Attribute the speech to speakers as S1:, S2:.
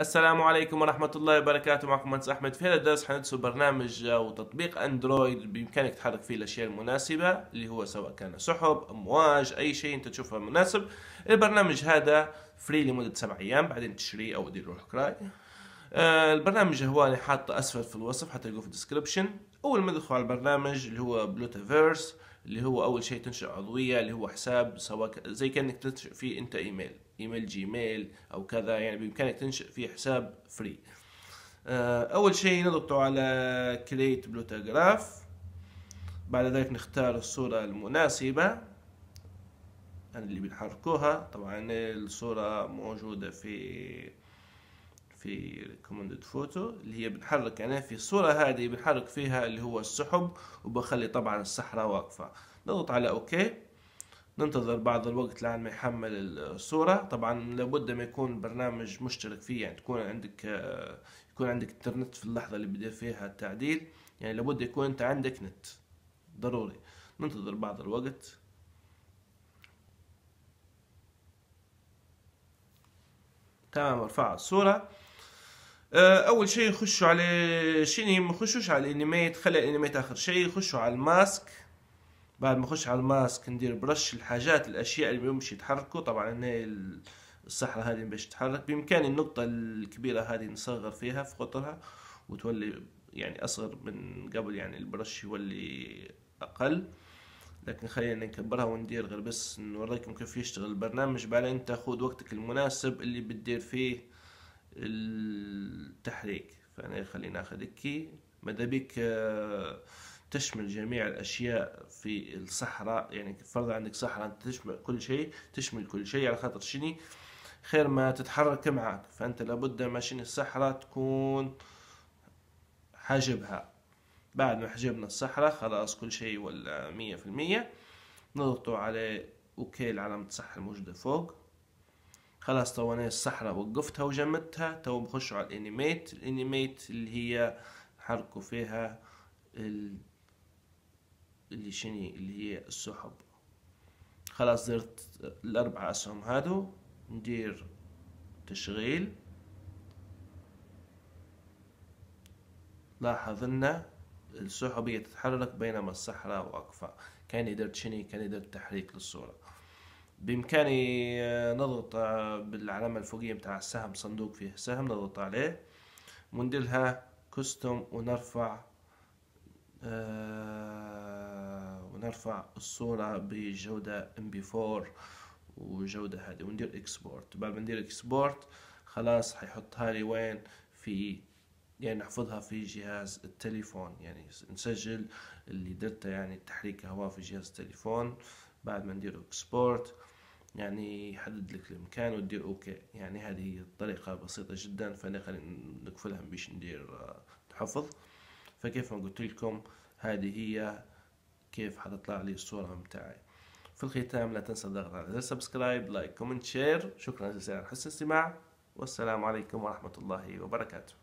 S1: السلام عليكم ورحمة الله وبركاته. معكم مهندس أحمد في هذا الدرس حندرسوا برنامج أو تطبيق Android. بإمكانك تحرك فيه الأشياء المناسبة اللي هو سواء كان سحب أمواج أي شيء أنت تشوفه مناسب. البرنامج هذا free لمدة سبع أيام. بعدين تشتريه أو دير روح crack آه البرنامج هو حاطه أسفل في الوصف حتلقوه في ال description أول ما تدخل على البرنامج اللي هو Plotaverse اللي هو أول شيء تنشئ عضوية اللي هو حساب سواء زي كأنك تنشئ فيه أنت إيميل email Gmail أو كذا يعني بإمكانك تنشئ فيه حساب free آه، أول شيء نضغط على create Plotagraph بعد ذلك نختار الصورة المناسبة اللي بنحركوها. طبعا الصورة موجودة في في recommended photo اللي هي بنحرك يعني في الصورة هذه بنحرك فيها اللي هو السحب وبخلي طبعا الصحراء واقفة. نضغط على OK. ننتظر بعض الوقت لعن ما يحمل الصورة. طبعا لابد ما يكون برنامج مشترك فيه يعني تكون عندك يكون عندك انترنت في اللحظة اللي بدير فيها التعديل. يعني لابد يكون أنت عندك نت. ضروري. ننتظر بعض الوقت. تمام رفع الصورة. آه، أول شيء يخشوا على شنو ما يخشوش على ال animate خلي ال animate آخر شيء يخشوا على ال mask. بعد ما اخش على الماسك ندير برش الحاجات الأشياء اللي بيمشي يتحركوا. طبعا هنا الصحراء هذه باش تتحرك. بإمكاني النقطة الكبيرة هذه نصغر فيها في قطرها وتولي يعني أصغر من قبل يعني البرش يولي أقل. لكن خلينا نكبرها وندير غير بس نوريكم كيف يشتغل البرنامج. بعدين تأخذ وقتك المناسب اللي بتدير فيه. التحريك. فأنا خلينا ناخذ هيك. ماذا بك؟ تشمل جميع الأشياء في الصحراء. يعني فرض عندك صحراء أنت تشمل كل شيء تشمل كل شيء. على خاطر شني خير ما تتحرك معك. فأنت لابد ماشين الصحراء تكون حاجبها. بعد ما حجبنا الصحراء خلاص كل شيء ولا مية في المية. نضغطوا على OK العلامة الصح الموجودة فوق. خلاص تو أنا الصحراء وقفتها وجمدتها تو بخشوا على ال animate. ال animate اللي هي حركوا فيها ال... اللي شني اللي هي السحب. خلاص درت الأربع أسهم هادو ندير تشغيل. لاحظ إن السحب هي تتحرك بينما الصحراء واقفة. كان درت شني كان درت تحريك للصورة. بإمكاني آه، نضغط آه، بالعلامة الفوقية بتاع السهم صندوق فيه سهم نضغط عليه. ونديرها custom ونرفع آه ونرفع الصورة بجودة MP4 وجودة هذه. وندير export بعد ما ندير export خلاص حيحطها لي وين؟ في يعني نحفظها في جهاز التليفون. يعني نسجل اللي درته يعني تحريك هواء في جهاز التليفون. بعد ما ندير export يعني يحدد لك المكان وتدير OK يعني هذه الطريقة بسيطة جدا فأنا خلينا نقفلها باش ندير حفظ فكيف ما قلت لكم هذه هي كيف حتطلع لي الصورة متاعي. في الختام لا تنسى الضغط على subscribe like comment share شكرا جزيلا على حسن الاستماع. والسلام عليكم ورحمة الله وبركاته.